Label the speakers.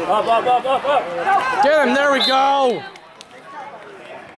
Speaker 1: Up, up, up, up, up.
Speaker 2: Get him, there we go.